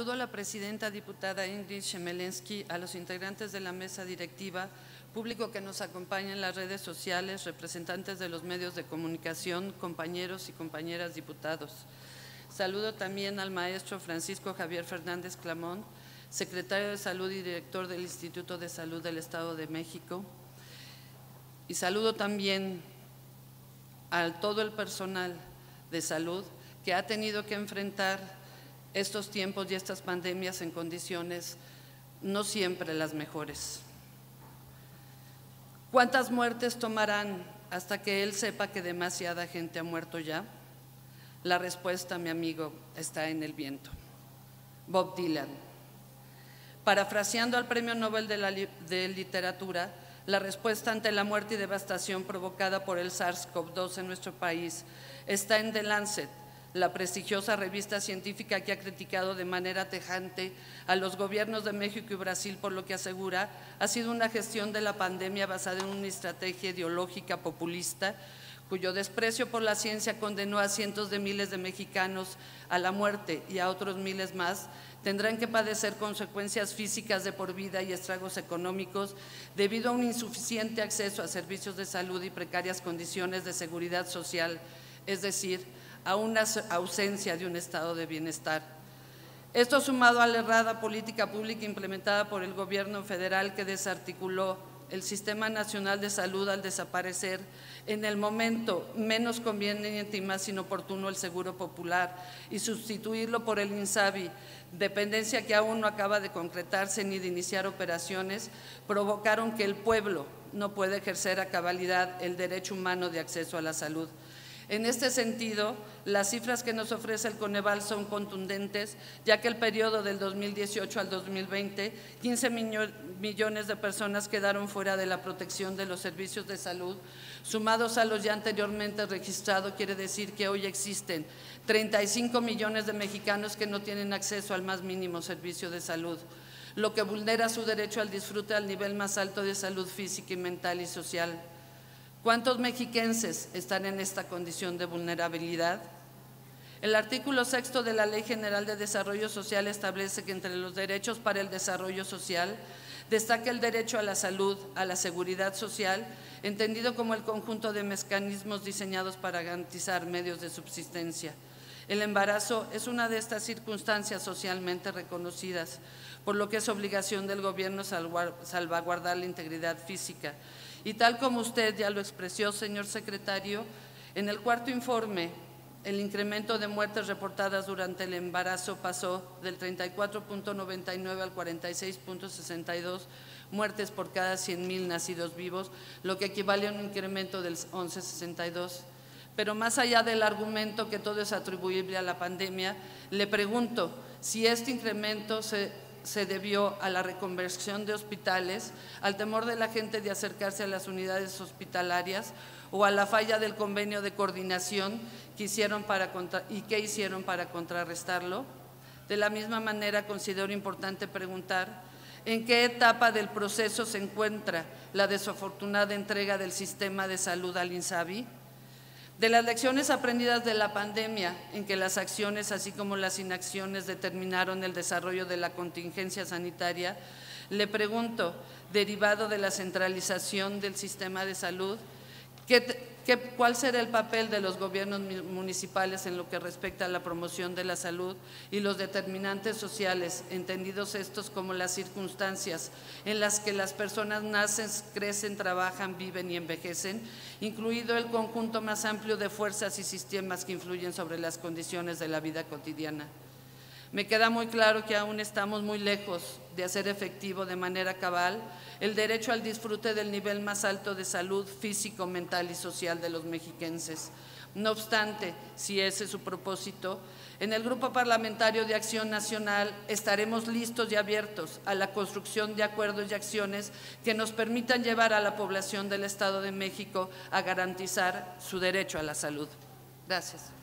Saludo a la presidenta diputada Ingrid Shemelensky, a los integrantes de la mesa directiva, público que nos acompaña en las redes sociales, representantes de los medios de comunicación, compañeros y compañeras diputados. Saludo también al maestro Francisco Javier Fernández Clamón, secretario de Salud y director del Instituto de Salud del Estado de México. Y saludo también a todo el personal de salud que ha tenido que enfrentar estos tiempos y estas pandemias en condiciones no siempre las mejores. ¿Cuántas muertes tomarán hasta que él sepa que demasiada gente ha muerto ya? La respuesta, mi amigo, está en el viento. Bob Dylan. Parafraseando al Premio Nobel de, Literatura, la respuesta ante la muerte y devastación provocada por el SARS-CoV-2 en nuestro país está en The Lancet, la prestigiosa revista científica que ha criticado de manera tejante a los gobiernos de México y Brasil por lo que asegura ha sido una gestión de la pandemia basada en una estrategia ideológica populista cuyo desprecio por la ciencia condenó a cientos de miles de mexicanos a la muerte y a otros miles más, tendrán que padecer consecuencias físicas de por vida y estragos económicos debido a un insuficiente acceso a servicios de salud y precarias condiciones de seguridad social, es decir, a una ausencia de un estado de bienestar. Esto sumado a la errada política pública implementada por el gobierno federal que desarticuló el Sistema Nacional de Salud al desaparecer en el momento menos conveniente y más inoportuno el Seguro Popular y sustituirlo por el INSABI, dependencia que aún no acaba de concretarse ni de iniciar operaciones, provocaron que el pueblo no pueda ejercer a cabalidad el derecho humano de acceso a la salud. En este sentido, las cifras que nos ofrece el Coneval son contundentes, ya que el periodo del 2018 al 2020, 15 millones de personas quedaron fuera de la protección de los servicios de salud, sumados a los ya anteriormente registrados, quiere decir que hoy existen 35 millones de mexicanos que no tienen acceso al más mínimo servicio de salud lo que vulnera su derecho al disfrute al nivel más alto de salud física y mental y social. ¿Cuántos mexiquenses están en esta condición de vulnerabilidad? El artículo sexto de la Ley General de Desarrollo Social establece que entre los derechos para el desarrollo social destaca el derecho a la salud, a la seguridad social, entendido como el conjunto de mecanismos diseñados para garantizar medios de subsistencia. El embarazo es una de estas circunstancias socialmente reconocidas, por lo que es obligación del gobierno salvaguardar la integridad física, y tal como usted ya lo expresó, señor secretario, en el cuarto informe, el incremento de muertes reportadas durante el embarazo pasó del 34.99 al 46.62 muertes por cada 100.000 nacidos vivos, lo que equivale a un incremento del 11.62. Pero más allá del argumento que todo es atribuible a la pandemia, le pregunto si este incremento se se debió a la reconversión de hospitales, al temor de la gente de acercarse a las unidades hospitalarias o a la falla del convenio de coordinación que hicieron para y qué hicieron para contrarrestarlo. De la misma manera, considero importante preguntar en qué etapa del proceso se encuentra la desafortunada entrega del sistema de salud al INSABI de las lecciones aprendidas de la pandemia, en que las acciones así como las inacciones determinaron el desarrollo de la contingencia sanitaria, le pregunto, derivado de la centralización del sistema de salud, ¿qué, cuál será el papel de los gobiernos municipales en lo que respecta a la promoción de la salud y los determinantes sociales, entendidos estos como las circunstancias en las que las personas nacen, crecen, trabajan, viven y envejecen, incluido el conjunto más amplio de fuerzas y sistemas que influyen sobre las condiciones de la vida cotidiana. Me queda muy claro que aún estamos muy lejos de hacer efectivo de manera cabal el derecho al disfrute del nivel más alto de salud físico, mental y social de los mexiquenses. No obstante, si ese es su propósito, en el Grupo Parlamentario de Acción Nacional estaremos listos y abiertos a la construcción de acuerdos y acciones que nos permitan llevar a la población del Estado de México a garantizar su derecho a la salud. Gracias.